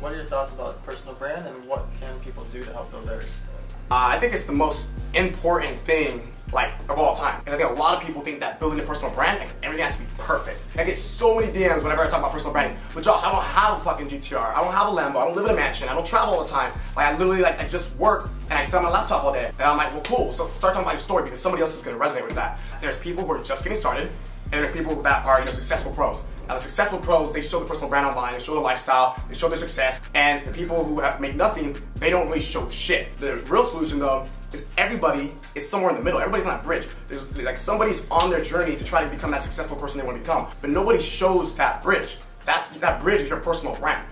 what are your thoughts about personal brand and what can people do to help build theirs? Uh, I think it's the most important thing like of all time. And I think a lot of people think that building a personal brand, like everything has to be perfect. I get so many DMs whenever I talk about personal branding. But Josh, I don't have a fucking GTR. I don't have a Lambo. I don't live in a mansion. I don't travel all the time. Like I literally like I just work and I sit on my laptop all day. And I'm like, well, cool. So start talking about your story because somebody else is gonna resonate with that. There's people who are just getting started, and there's people that are you know successful pros. Now the successful pros, they show the personal brand online, they show the lifestyle, they show their success, and the people who have made nothing, they don't really show shit. The real solution though is everybody is somewhere in the middle. Everybody's on a bridge. There's like somebody's on their journey to try to become that successful person they want to become, but nobody shows that bridge. That's that bridge is your personal brand.